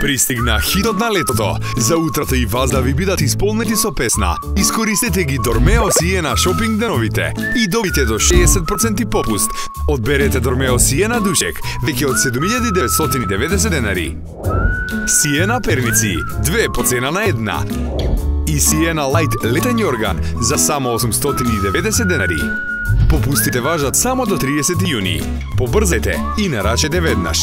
Пристигна хитот на летото. За утрата и вас да ви бидат исполнети со песна. Искористете ги Дормео Сиена шопинг деновите и добите до 60% попуст. Одберете Дормео Сиена душек веќе од 7990 денари. Сиена перници, две по цена на една. И Сиена Лайт летен јорган за само 890 денари. Попустите важат само до 30 јуни. Побрзете и нарачете веднаш.